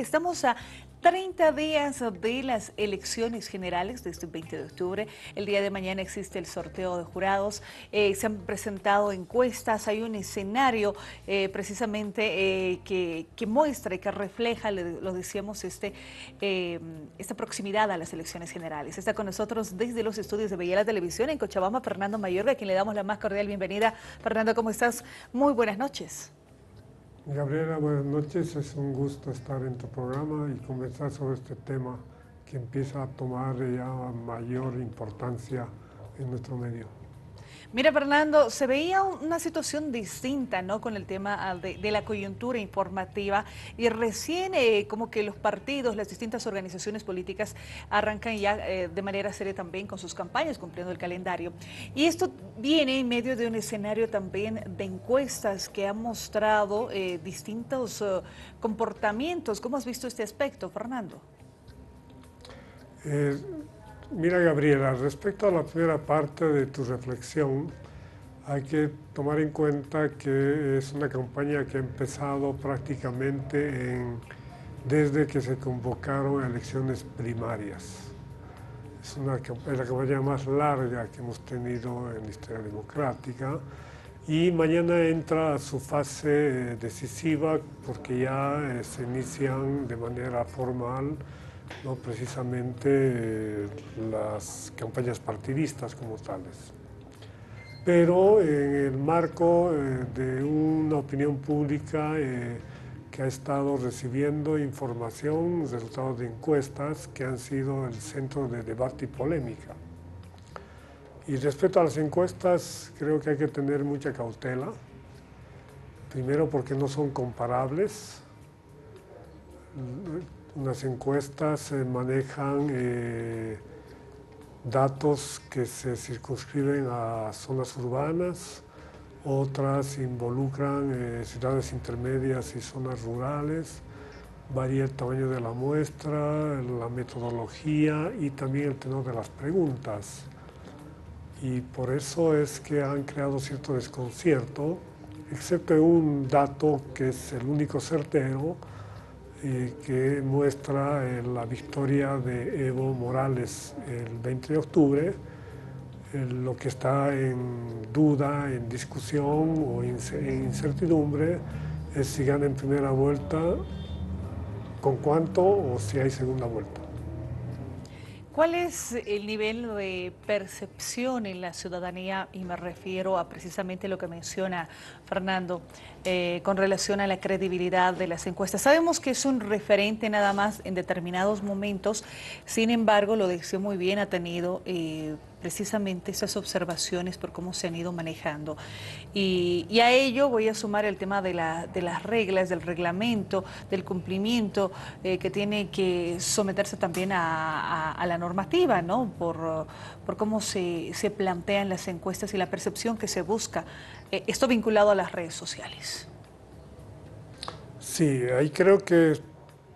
Estamos a 30 días de las elecciones generales de este 20 de octubre. El día de mañana existe el sorteo de jurados. Eh, se han presentado encuestas. Hay un escenario eh, precisamente eh, que, muestra y que refleja, lo decíamos, este, esta proximidad a las elecciones generales. Está con nosotros desde los estudios de Bella Televisión en Cochabamba, Fernando Mayorga, a quien le damos la más cordial bienvenida. Fernando, ¿cómo estás? Muy buenas noches. Gabriela, buenas noches. Es un gusto estar en tu programa y conversar sobre este tema que empieza a tomar ya mayor importancia en nuestro medio. Mira, Fernando, se veía una situación distinta ¿no? con el tema ah, de, la coyuntura informativa y recién eh, como que los partidos, las distintas organizaciones políticas arrancan ya eh, de manera seria también con sus campañas, cumpliendo el calendario. Y esto viene en medio de un escenario también de encuestas que han mostrado eh, distintos comportamientos. ¿Cómo has visto este aspecto, Fernando? Mira, Gabriela, respecto a la primera parte de tu reflexión, hay que tomar en cuenta que es una campaña que ha empezado prácticamente desde que se convocaron elecciones primarias. Es, una, es la campaña más larga que hemos tenido en la historia democrática y mañana entra a su fase decisiva porque ya eh, se inician de manera formal no precisamente las campañas partidistas como tales. Pero en el marco eh, de una opinión pública eh, que ha estado recibiendo información, resultados de encuestas que han sido el centro de debate y polémica. Y respecto a las encuestas, creo que hay que tener mucha cautela. Primero porque no son comparables las encuestas manejan eh, datos que se circunscriben a zonas urbanas, otras involucran eh, ciudades intermedias y zonas rurales, varía el tamaño de la muestra, la metodología y también el tenor de las preguntas. Y por eso es que han creado cierto desconcierto, excepto un dato que es el único certero, que muestra eh, la victoria de Evo Morales el 20 de octubre. lo que está en duda, en discusión o en incertidumbre es si gana en primera vuelta, con cuánto o si hay segunda vuelta. ¿Cuál es el nivel de percepción en la ciudadanía? Y me refiero a precisamente lo que menciona Fernando eh, con relación a la credibilidad de las encuestas. Sabemos que es un referente nada más en determinados momentos, sin embargo, lo decía muy bien, ha tenido... Eh, precisamente esas observaciones por cómo se han ido manejando. Y, a ello voy a sumar el tema de, las reglas, del reglamento, del cumplimiento eh, que tiene que someterse también a, la normativa, ¿no? Por, cómo se, plantean las encuestas y la percepción que se busca. Eh, esto vinculado a las redes sociales. Sí, ahí creo que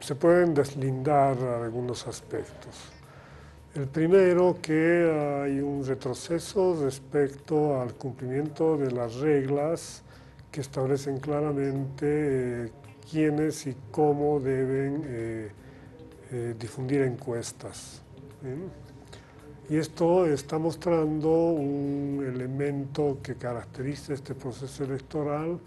se pueden deslindar algunos aspectos. El primero, que hay un retroceso respecto al cumplimiento de las reglas que establecen claramente eh, quiénes y cómo deben eh, difundir encuestas. Y esto está mostrando un elemento que caracteriza este proceso electoral,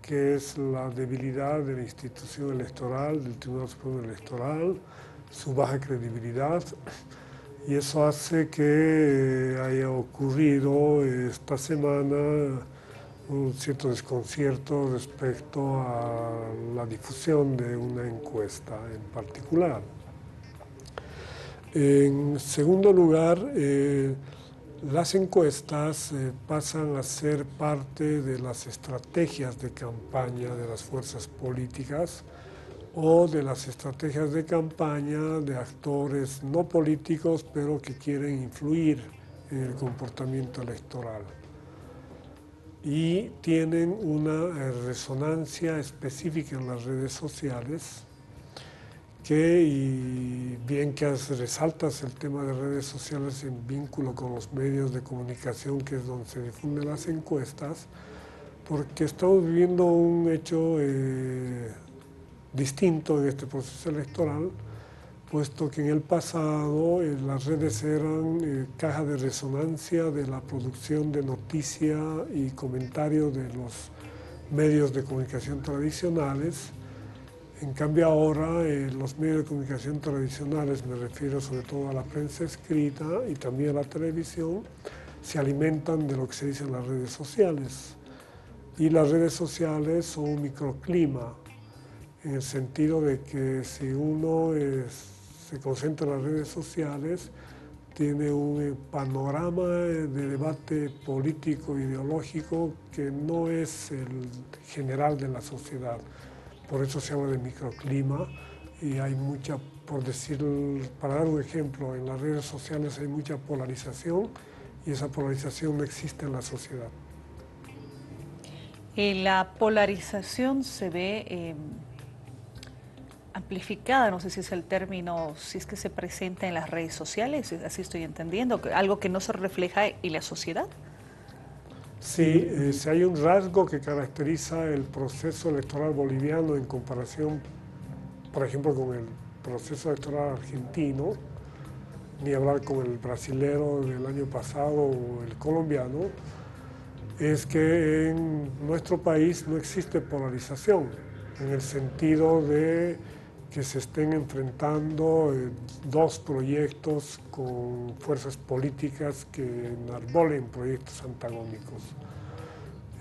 que es la debilidad de la institución electoral, del Tribunal Supremo Electoral, su baja credibilidad y eso hace que eh, haya ocurrido esta semana un cierto desconcierto respecto a la difusión de una encuesta en particular. En segundo lugar, eh, las encuestas eh, pasan a ser parte de las estrategias de campaña de las fuerzas políticas o de las estrategias de campaña de actores no políticos, pero que quieren influir en el comportamiento electoral. Y tienen una eh, resonancia específica en las redes sociales, que, y bien que resaltas el tema de redes sociales en vínculo con los medios de comunicación, que es donde se difunden las encuestas, porque estamos viviendo un hecho eh, distinto en este proceso electoral, puesto que en el pasado eh, las redes eran eh, caja de resonancia de la producción de noticia y comentarios de los medios de comunicación tradicionales. En cambio ahora los medios de comunicación tradicionales, me refiero sobre todo a la prensa escrita y también a la televisión, se alimentan de lo que se dice en las redes sociales. Y las redes sociales son un microclima, en el sentido de que si uno se concentra en las redes sociales, tiene un panorama de debate político, ideológico, que no es el general de la sociedad. Por eso se habla de microclima y hay mucha, por decir, para dar un ejemplo, en las redes sociales hay mucha polarización y esa polarización no existe en la sociedad. La polarización se ve eh, amplificada, no sé si es el término, si es que se presenta en las redes sociales, así estoy entendiendo, algo que no se refleja en la sociedad. Sí, eh, si hay un rasgo que caracteriza el proceso electoral boliviano en comparación, por ejemplo, con el proceso electoral argentino, ni hablar con el brasilero del año pasado o el colombiano, es que en nuestro país no existe polarización, en el sentido de que se estén enfrentando dos proyectos con fuerzas políticas que enarbolen proyectos antagónicos.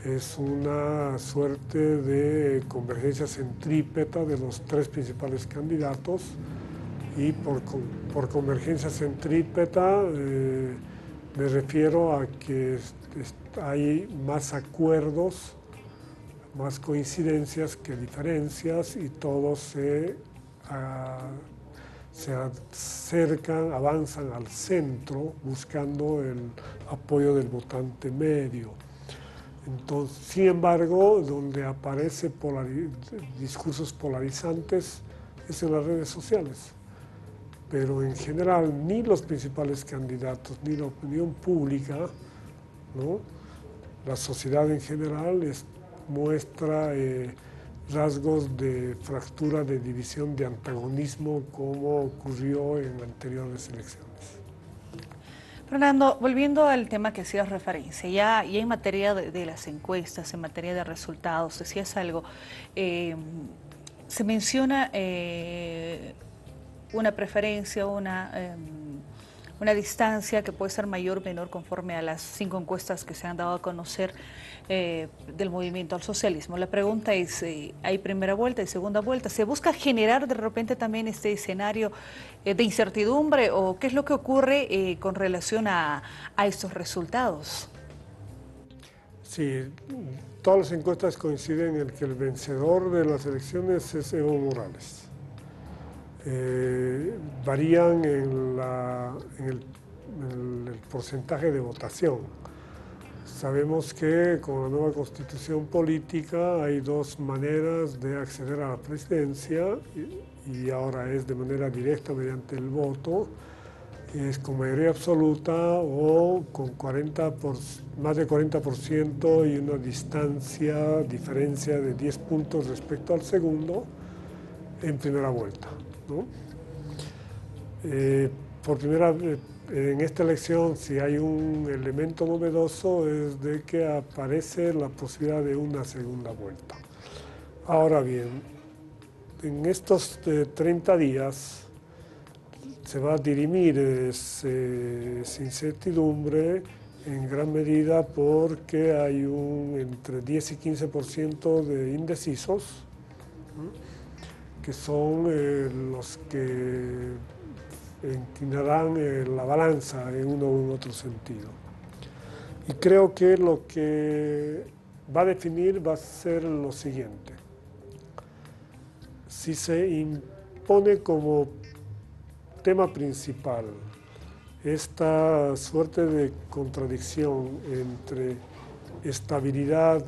Es una suerte de convergencia centrípeta de los tres principales candidatos y por, por convergencia centrípeta eh, me refiero a que hay más acuerdos, más coincidencias que diferencias y todos se, se acercan, avanzan al centro buscando el apoyo del votante medio. Entonces, sin embargo, donde aparecen discursos polarizantes es en las redes sociales pero en general ni los principales candidatos ni la opinión pública, ¿no? la sociedad en general muestra eh, rasgos de fractura, de división, de antagonismo como ocurrió en anteriores elecciones. Fernando, volviendo al tema que hacías referencia, ya, en materia de, las encuestas, en materia de resultados, decías algo, eh, se menciona eh, una preferencia, una, em, una distancia que puede ser mayor o menor conforme a las cinco encuestas que se han dado a conocer eh, del movimiento al socialismo. La pregunta es, eh, ¿hay primera vuelta y segunda vuelta? ¿Se busca generar de repente también este escenario eh, de incertidumbre o qué es lo que ocurre con relación a, a estos resultados? Sí, todas las encuestas coinciden en que el vencedor de las elecciones es Evo Morales. Eh, varían en, el, porcentaje de votación. Sabemos que con la nueva constitución política hay dos maneras de acceder a la presidencia y, ahora es de manera directa mediante el voto, es con mayoría absoluta o con 40 por, más de 40% y una distancia, diferencia de 10 puntos respecto al segundo en primera vuelta. Eh, por primera vez en esta elección, si hay un elemento novedoso, es de que aparece la posibilidad de una segunda vuelta. Ahora bien, en estos 30 eh, días se va a dirimir esa incertidumbre en gran medida porque hay un entre 10 y 15% de indecisos que son eh, los que inclinarán eh, la balanza en uno u otro sentido. Y creo que lo que va a definir va a ser lo siguiente. Si se impone como tema principal esta suerte de contradicción entre estabilidad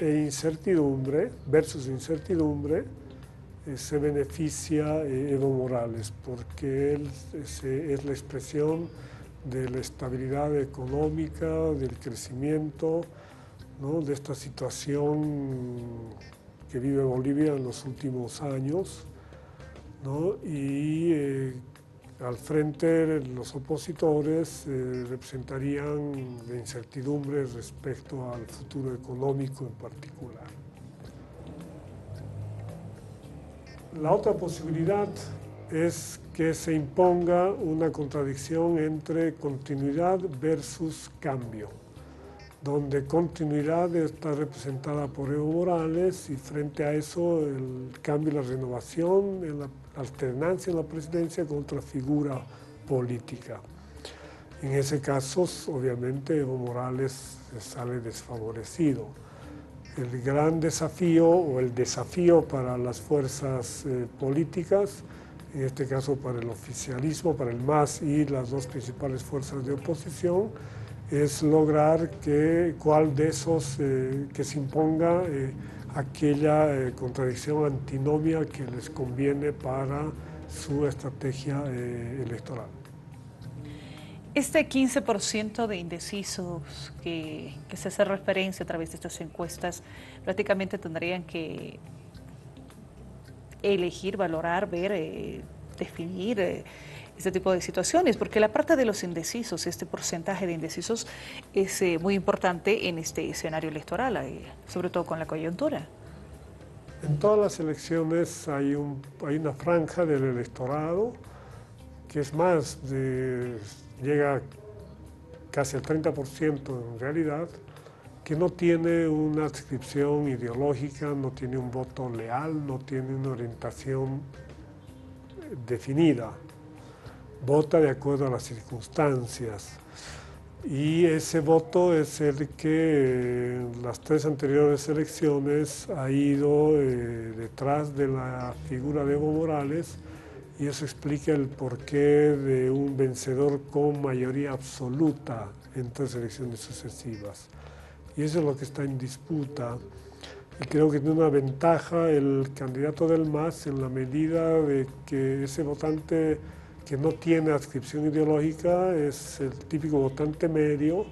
e incertidumbre versus incertidumbre eh, se beneficia eh, Evo Morales porque él es la expresión de la estabilidad económica, del crecimiento, ¿no? de esta situación que vive Bolivia en los últimos años, y eh, al frente los opositores eh, representarían la incertidumbre respecto al futuro económico en particular. La otra posibilidad es que se imponga una contradicción entre continuidad versus cambio, donde continuidad está representada por Evo Morales y frente a eso el cambio y la renovación, la alternancia en la presidencia con otra figura política. En ese caso, obviamente, Evo Morales sale desfavorecido. El gran desafío o el desafío para las fuerzas eh, políticas en este caso para el oficialismo, para el MAS y las dos principales fuerzas de oposición, es lograr que cuál de esos eh, que se imponga eh, aquella eh, contradicción antinomia que les conviene para su estrategia electoral. Este 15% de indecisos que, que se hace referencia a través de estas encuestas prácticamente tendrían que elegir, valorar, ver, definir este tipo de situaciones, porque la parte de los indecisos, este porcentaje de indecisos es eh, muy importante en este escenario electoral, sobre todo con la coyuntura. En todas las elecciones hay, un, hay una franja del electorado que es más, de, llega casi al 30% en realidad, que no tiene una adscripción ideológica, no tiene un voto leal, no tiene una orientación definida, vota de acuerdo a las circunstancias. Y ese voto es el que en las tres anteriores elecciones ha ido eh, detrás de la figura de Evo Morales y eso explica el porqué de un vencedor con mayoría absoluta en tres elecciones sucesivas y eso es lo que está en disputa. Y creo que tiene una ventaja el candidato del MAS en la medida de que ese votante que no tiene adscripción ideológica es el típico votante medio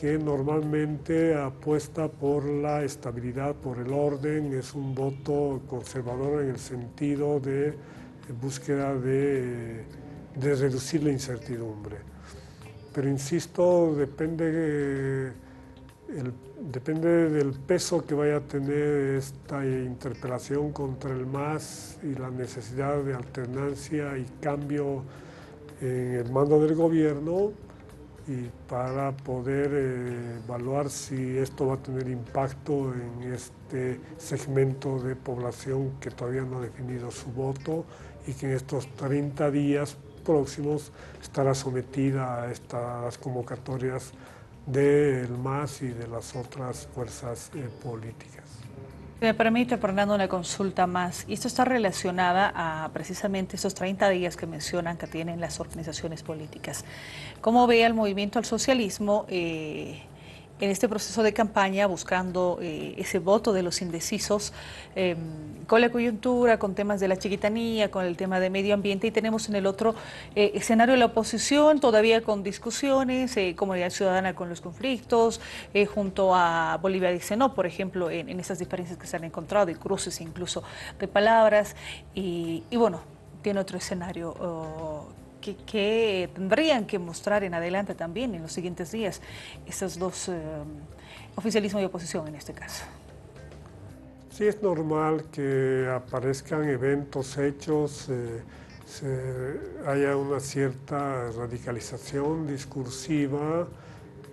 que normalmente apuesta por la estabilidad, por el orden, es un voto conservador en el sentido de búsqueda de, reducir la incertidumbre. Pero insisto, depende depende del peso que vaya a tener esta interpelación contra el MAS y la necesidad de alternancia y cambio en el mando del gobierno y para poder eh, evaluar si esto va a tener impacto en este segmento de población que todavía no ha definido su voto y que en estos 30 días próximos estará sometida a estas convocatorias del MAS y de las otras fuerzas eh, políticas. Me permite, Fernando, una consulta más. Y esto está relacionada a precisamente esos 30 días que mencionan que tienen las organizaciones políticas. ¿Cómo ve el movimiento al socialismo eh, en este proceso de campaña buscando eh, ese voto de los indecisos em, con la coyuntura, con temas de la chiquitanía, con el tema de medio ambiente y tenemos en el otro eh, escenario la oposición todavía con discusiones, eh, comunidad ciudadana con los conflictos, junto a Bolivia dice no, por ejemplo, en, esas diferencias que se han encontrado y cruces incluso de palabras y, y bueno, tiene otro escenario oh, que, tendrían que mostrar en adelante también en los siguientes días esos dos, eh, oficialismo y oposición en este caso. Sí, es normal que aparezcan eventos, hechos, eh, haya una cierta radicalización discursiva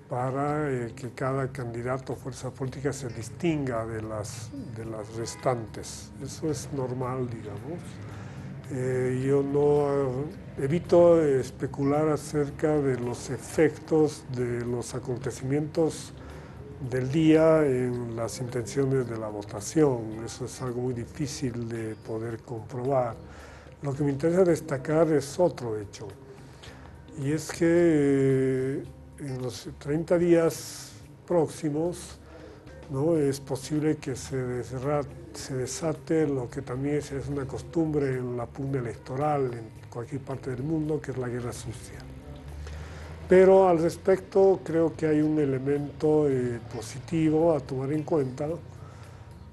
para eh, que cada candidato o fuerza política se distinga de las, de las restantes. Eso es normal, digamos. Eh, yo no evito especular acerca de los efectos de los acontecimientos del día en las intenciones de la votación. Eso es algo muy difícil de poder comprobar. Lo que me interesa destacar es otro hecho, y es que eh, en los 30 días próximos ¿no? es posible que se, se desate lo que también es, una costumbre en la pugna electoral cualquier parte del mundo, que es la guerra sucia. Pero al respecto creo que hay un elemento eh, positivo a tomar en cuenta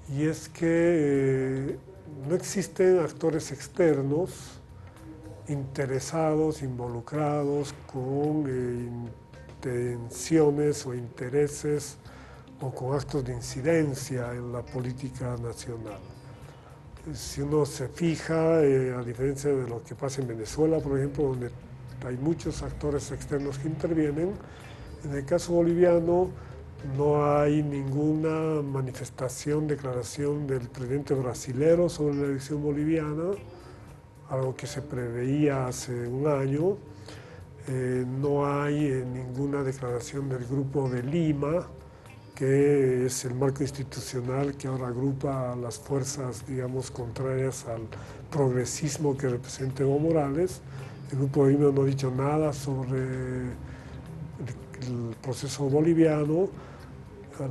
y es que eh, no existen actores externos interesados, involucrados con eh, intenciones o intereses o con actos de incidencia en la política nacional. Si uno se fija, eh, a diferencia de lo que pasa en Venezuela, por ejemplo, donde hay muchos actores externos que intervienen, en el caso boliviano no hay ninguna manifestación, declaración del presidente brasilero sobre la elección boliviana, algo que se preveía hace un año. Eh, no hay eh, ninguna declaración del Grupo de Lima, que es el marco institucional que ahora agrupa a las fuerzas, digamos, contrarias al progresismo que representa Evo Morales. El Grupo de no ha dicho nada sobre el proceso boliviano.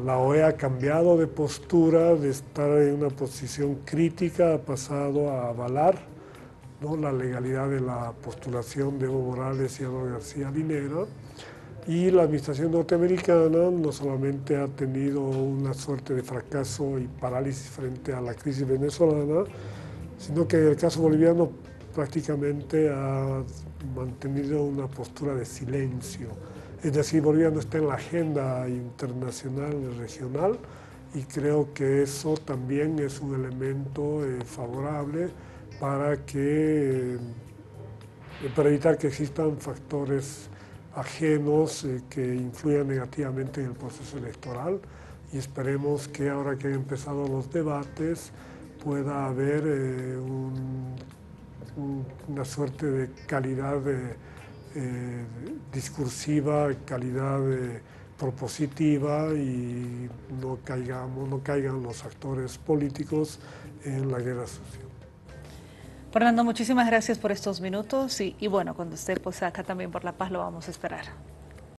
La OEA ha cambiado de postura, de estar en una posición crítica, ha pasado a avalar la legalidad de la postulación de Evo Morales y Álvaro García Linera. Y la administración norteamericana no solamente ha tenido una suerte de fracaso y parálisis frente a la crisis venezolana, sino que en el caso boliviano prácticamente ha mantenido una postura de silencio. Es decir, Bolivia no está en la agenda internacional y regional y creo que eso también es un elemento eh, favorable para, que, eh, para evitar que existan factores ajenos eh, que influyan negativamente en el proceso electoral y esperemos que ahora que han empezado los debates pueda haber eh, una suerte de calidad discursiva, calidad propositiva y no, caigamos, no caigan los actores políticos en la guerra social. Fernando, muchísimas gracias por estos minutos y, bueno, cuando esté pues acá también por La Paz lo vamos a esperar.